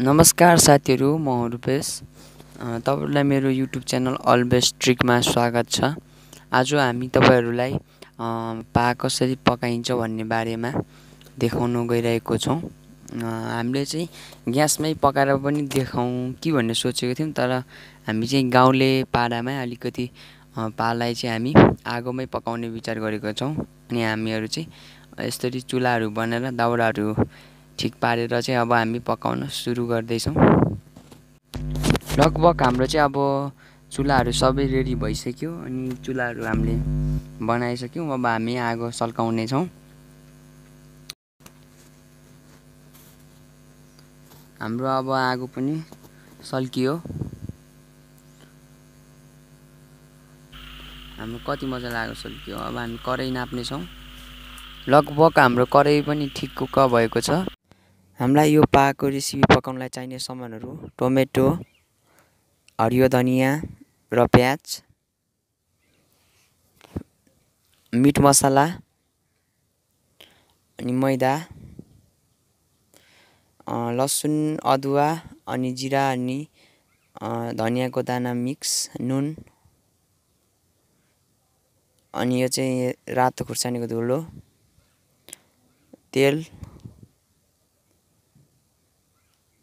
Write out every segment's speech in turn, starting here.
नमस्कार साथीहरू म रुपेश। तपाईँहरूलाई मेरो युट्युब च्यानल अल बेस्ट ट्रिकमा स्वागत छ। आज हामी तपाईँहरूलाई पा कसरी पकाइन्छ भन्ने बारेमा देखाउन गइरहेको छौँ। हामीले चाहिँ ग्यासमै पकाएर पनि देखाउँ कि भन्ने सोचेको थियौँ तर हामी चाहिँ गाउँले पारामै अलिकति पालाई चाहिँ हामी आगोमै पकाउने विचार गरेको छौँ। अनि हामीहरू चाहिँ यसरी चुल्हाहरू बनाएर दाउराहरू ठिक पारेर चाहिँ अब हामी पकाउन सुरु गर्दैछौँ। लगभग हाम्रो चाहिँ अब चुल्हाहरू सबै रेडी भइसक्यो अनि चुल्हाहरू हामीले बनाइसक्यौँ। अब हामी आगो सल्काउनेछौँ। हाम्रो अब आगो पनि सल्कियो। हाम्रो कति मजाले आगो सल्कियो। अब हामी कराई नाप्नेछौँ। लगभग हाम्रो कराई पनि ठिक कुक भएको छ। हामीलाई यो पाको रेसिपी पकाउनलाई चाहिने सामानहरू टोमेटो हरियो धनियाँ र प्याज मिट मसला अनि मैदा लसुन अदुवा अनि जिरा अनि धनियाँको दाना मिक्स नुन अनि यो चाहिँ रातो खुर्सानीको धुलो तेल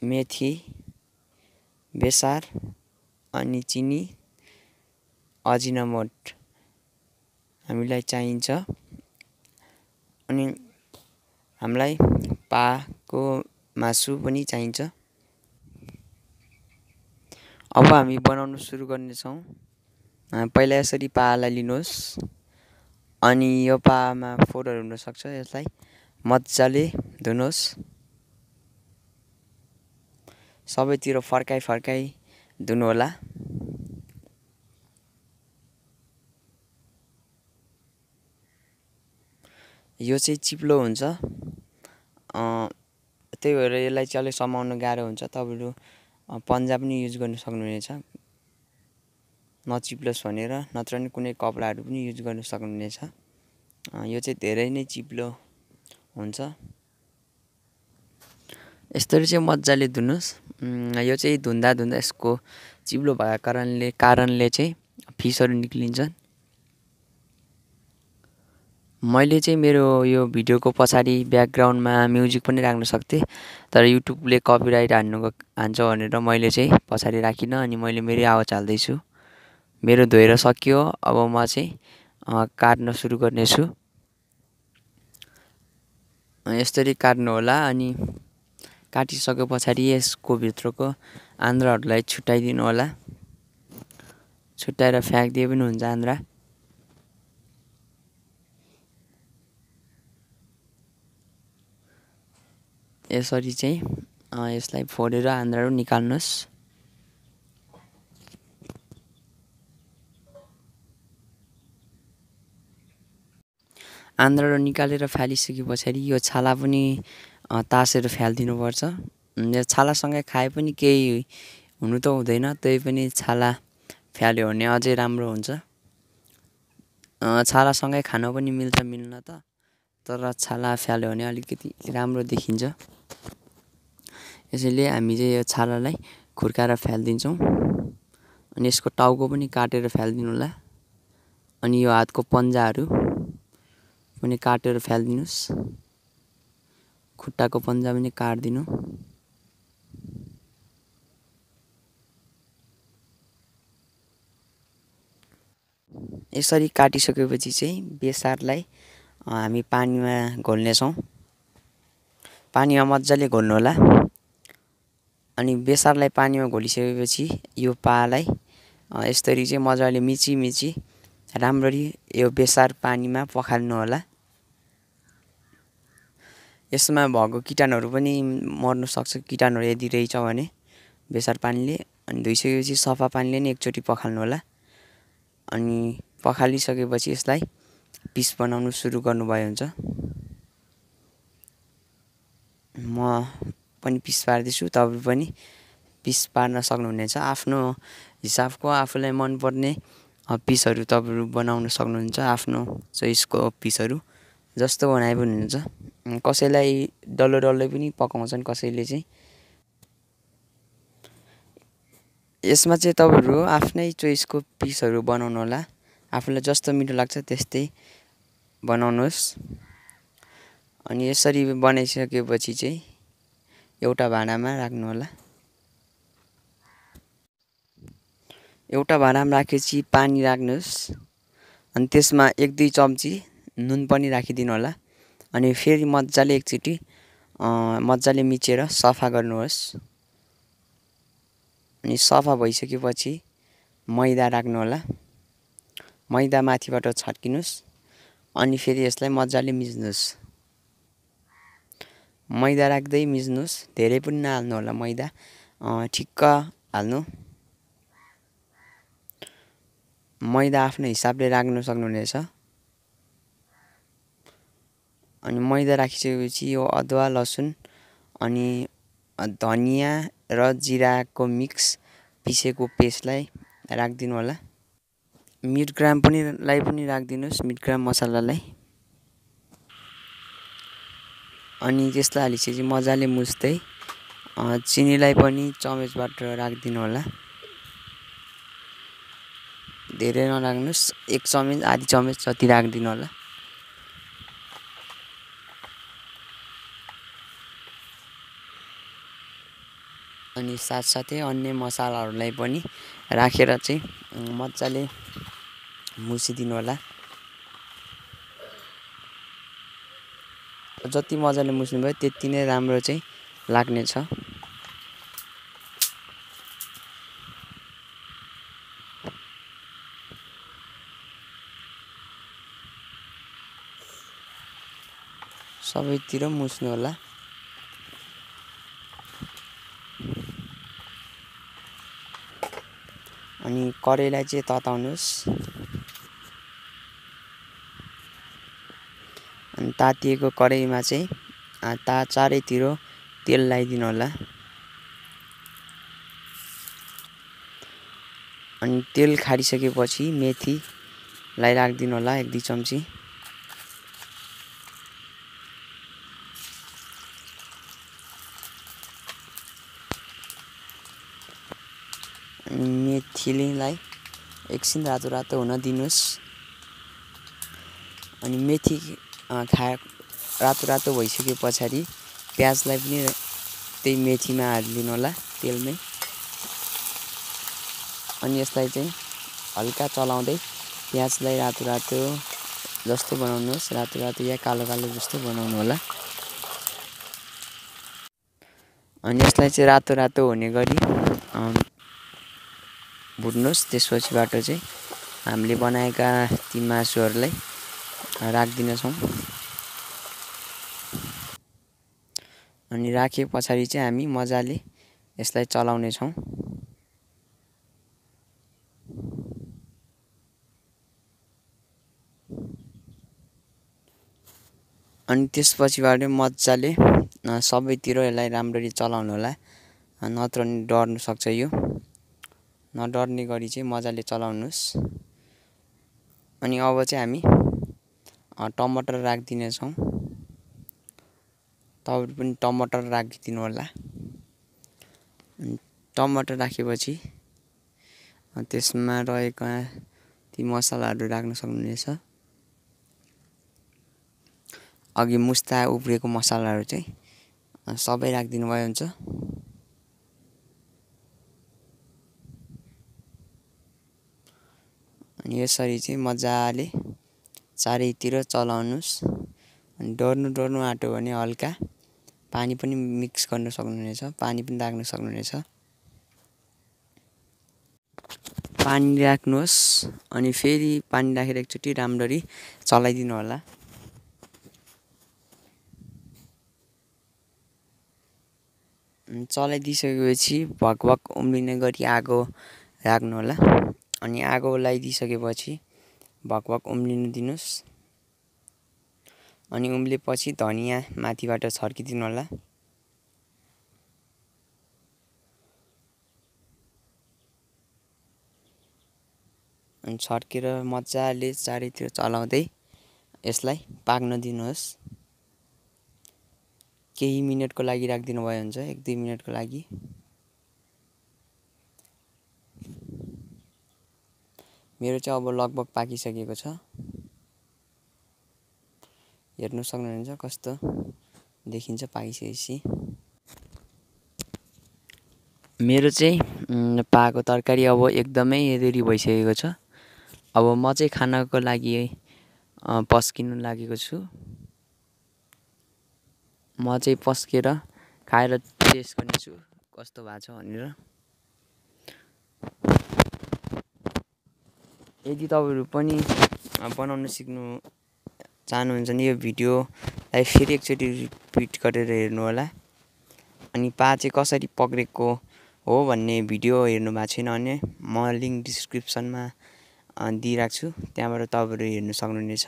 मेथी बेसार अनि चिनी अजिनामोट हामीलाई चाहिन्छ। अनि हामीलाई पाको मासु पनि चाहिन्छ। अब हामी बनाउनु सुरु गर्नेछौँ। पहिला यसरी पालाई लिनुहोस्। अनि यो पामा फोहोरहरू हुनसक्छ यसलाई मजाले धुनुहोस्। सबैतिर फर्काइ फर्काइ धुनुहोला यो चाहिँ चिप्लो हुन्छ। त्यही भएर यसलाई चाहिँ अलिक समाउनु गाह्रो हुन्छ। तपाईँहरू पन्जा पनि युज गर्नु सक्नुहुनेछ। नचिप्लोस् भनेर नत्र नि कुनै कपडाहरू पनि युज गर्नु सक्नुहुनेछ। यो चाहिँ धेरै नै चिप्लो हुन्छ। यसरी चाहिँ मजाले धुनुहोस् यो चाहिँ धुँदा धुँदा यसको चिप्लो भएको कारणले कारणले चाहिँ फिसहरू निक्लिन्छन्। मैले चाहिँ मेरो यो भिडियोको पछाडि ब्याकग्राउन्डमा म्युजिक पनि राख्न सक्थेँ तर युट्युबले कपिराइट हान्नुको हान्छ भनेर मैले चाहिँ पछाडि राखिनँ अनि मैले मेरै आवाज हाल्दैछु मेरो धोएर सकियो अब म चाहिँ काट्न सुरु गर्नेछु। यसरी काट्नु होला अनि काटिसके पछाडि यसको भित्रको आन्द्राहरूलाई छुट्याइदिनु होला। छुट्याएर फ्याँकिदिए पनि हुन्छ आन्द्रा। यसरी चाहिँ यसलाई फोडेर आन्द्राहरू निकाल्नुहोस्। आन्द्राहरू निकालेर फालिसके पछाडि यो छाला पनि तासेर फ्यालिदिनुपर्छ। छालासँगै खाए पनि केही हुनु त हुँदैन त्यही पनि छाला फ्याल्यो भने अझै राम्रो हुन्छ। छालासँगै खान पनि मिल्छ मिल्न त तर छाला फ्याल्यो भने अलिकति राम्रो देखिन्छ। यसैले हामी चाहिँ यो छालालाई खुर्काएर फ्यालिदिन्छौँ। अनि यसको टाउको पनि काटेर फ्यालिदिनु होला अनि यो हातको पन्जाहरू पनि काटेर फ्यालिदिनुहोस्। खुट्टाको पन्जा पनि काटिदिनु। यसरी काटिसकेपछि चाहिँ बेसारलाई हामी पानीमा घोल्नेछौँ। पानीमा मजाले घोल्नु होला अनि बेसारलाई पानीमा घोलिसकेपछि यो पालाई यसरी चाहिँ मजाले मिची मिची राम्ररी यो बेसार पानीमा पखाल्नु होला यसमा भएको किटाणुहरू पनि मर्नु सक्छ। किटाणुहरू यदि रहेछ भने बेसार पानीले अनि धोइसकेपछि सफा पानीले नै एकचोटि पखाल्नु होला। अनि पखालिसकेपछि यसलाई पिस बनाउनु सुरु गर्नुभयो हुन्छ। म पनि पिस पार्दैछु तपाईँ पनि पिस पार्न सक्नुहुनेछ। आफ्नो हिसाबको आफूलाई मनपर्ने पिसहरू तपाईँहरू बनाउन सक्नुहुन्छ। आफ्नो चोइसको पिसहरू जस्तो बनाए पनि हुन्छ। कसैलाई डल्लो डल्लै पनि पकाउँछन् कसैले चाहिँ। यसमा चाहिँ तपाईँहरू आफ्नै चोइसको पिसहरू बनाउनु होला। आफूलाई जस्तो मिठो लाग्छ त्यस्तै बनाउनुहोस्। अनि यसरी बनाइसकेपछि चाहिँ एउटा भाँडामा राख्नु होला। एउटा भाँडामा राखेपछि पानी राख्नुहोस्। अनि त्यसमा एक दुई चम्ची नुन पनि राखिदिनु होला। अनि फेरि मजाले एकचोटि मजाले मिचेर सफा गर्नुहोस्। अनि सफा भइसकेपछि मैदा राख्नुहोला मैदा माथिबाट छर्किनुहोस् अनि फेरि यसलाई मजाले मिच्नुहोस्। मैदा राख्दै मिच्नुहोस् धेरै पनि नहाल्नु होला मैदा। ठिक्क हाल्नु। मैदा आफ्नो हिसाबले राख्नु सक्नुहुनेछ। अनि मैदा राखिसकेपछि यो अदुवा लसुन अनि धनियाँ र जिराको मिक्स पिसेको पेस्टलाई राखिदिनु होला। मिट ग्राम पनि लाई पनि राखिदिनुहोस् मिट ग्राम मसलालाई। अनि त्यसलाई हालिसकेपछि मजाले मुछ्दै चिनीलाई पनि चमचबाट राखिदिनु होला। धेरै नराख्नुहोस् एक चम्च आधी चम्च जति राखिदिनु होला अनि साथसाथै अन्य मसालाहरूलाई पनि राखेर चाहिँ मजाले मुसिदिनु होला। जति मजाले मुस्नुभयो त्यति नै राम्रो चाहिँ लाग्नेछ। सबैतिर मुस्नु होला। अनि कराईलाई चाहिँ तताउनुहोस्। अनि तातिएको कराईमा चाहिँ ता चारैतिर तेल लगाइदिनु होला। अनि तेल खारिसकेपछि मेथीलाई राखिदिनु होला एक दुई चम्ची। मेथीलाई एकछिन रातो रातो हुन दिनुहोस्। अनि मेथी खा रातो रातो भइसके पछाडि प्याजलाई पनि त्यही मेथीमा हालिदिनु होला तेलमै। अनि यसलाई चाहिँ हल्का चलाउँदै प्याजलाई रातो रातो जस्तो बनाउनुहोस् रातो रातो या कालो कालो जस्तो बनाउनु होला। अनि यसलाई चाहिँ रातो रातो हुने गरी भुट्नुहोस् त्यसपछिबाट चाहिँ हामीले बनाएका ती मासुहरूलाई राखिदिनेछौँ। अनि राखे पछाडि चाहिँ हामी मजाले यसलाई चलाउनेछौँ। अनि त्यसपछिबाट मजाले सबैतिर यसलाई राम्ररी चलाउनु होला नत्र डर्नु सक्छ यो। नडर्ने गरी चाहिँ मजाले चलाउनुहोस्। अनि अब चाहिँ हामी टमाटर राखिदिनेछौँ। तपाईँहरू पनि टमाटर राखिदिनु होला। टमाटर राखेपछि त्यसमा रहेका ती मसलाहरू राख्न सक्नुहुनेछ। अघि मुस्ता उब्रिएको मसलाहरू चाहिँ सबै राखिदिनु भयो हुन्छ। अनि यसरी चाहिँ मजाले चारैतिर चलाउनुहोस् अनि डढ्नु डढ्नु आँट्यो भने हल्का पानी पनि मिक्स गर्न सक्नुहुनेछ पानी पनि राख्न सक्नुहुनेछ। पानी राख्नुहोस् अनि फेरि पानी राखेर एकचोटि राम्ररी चलाइदिनु होला। चलाइदिइसकेपछि भकभक उम्लिने गरी आगो राख्नु होला। अनि आगो लगाइदिइसकेपछि भकभक उम्लिनु दिनुहोस्। अनि उम्लेपछि धनियाँ माथिबाट छर्किदिनु होला। अनि छर्केर मजाले चारैतिर चलाउँदै यसलाई पाक्न दिनुहोस्। केही मिनटको लागि राखिदिनु भयो हुन्छ एक दुई मिनटको लागि। मेरो चाहिँ अब लगभग पाकिसकेको छ। हेर्नु सक्नुहुन्छ कस्तो देखिन्छ पाकिसकेपछि। मेरो चाहिँ पाको तरकारी अब एकदमै रेडी भइसकेको छ। अब म चाहिँ खानको लागि पस्किनु लागेको छु। म चाहिँ पस्केर खाएर टेस्ट गर्नेछु। कस्तो भएको छ भनेर। यदि तपाईँहरू पनि बनाउन सिक्नु चाहनुहुन्छ भने यो भिडियोलाई फेरि एकचोटि रिपिट गरेर हेर्नु होला। अनि पा चाहिँ कसरी पक्रेको हो भन्ने भिडियो हेर्नु भएको छैन भने म लिङ्क डिस्क्रिप्सनमा दिइरहेको छु त्यहाँबाट तपाईँहरू हेर्नु सक्नुहुनेछ।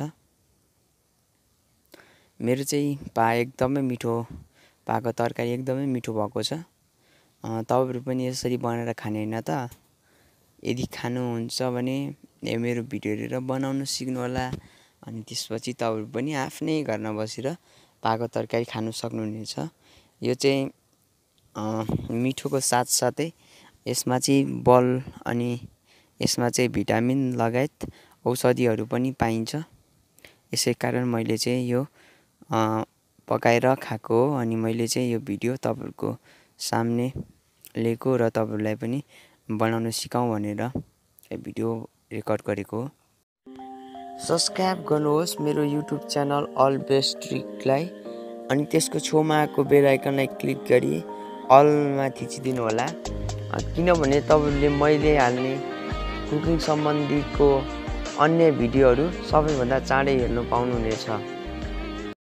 मेरो चाहिँ पा एकदमै मिठो पाको तरकारी एकदमै मिठो भएको छ। तपाईँहरू पनि यसरी बनाएर खाने होइन त। यदि खानुहुन्छ भने मेरो भिडियो हेरेर बनाउनु सिक्नु होला अनि त्यसपछि तपाईँहरू पनि आफ्नै घरमा बसेर पाको तरकारी खानु सक्नुहुनेछ। यो चाहिँ मिठोको साथसाथै यसमा चाहिँ बल अनि यसमा चाहिँ भिटामिन लगायत औषधिहरू पनि पाइन्छ। यसै कारण मैले चाहिँ यो पकाएर खाएको हो अनि मैले चाहिँ यो भिडियो तपाईँहरूको सामने लिएको र तपाईँहरूलाई पनि बनाउन सिकाउँ भनेर भिडियो रेकर्ड गरेको सब्सक्राइब गर्नुहोस् मेरो युट्युब च्यानल अल बेस्ट ट्रिकलाई अनि त्यसको छेउमा आएको बेल आइकनलाई क्लिक गरी अलमा थिचिदिनु होला। किनभने तपाईँले मैले हाल्ने कुकिङ सम्बन्धीको अन्य भिडियोहरू सबैभन्दा चाँडै हेर्नु पाउनुहुनेछ।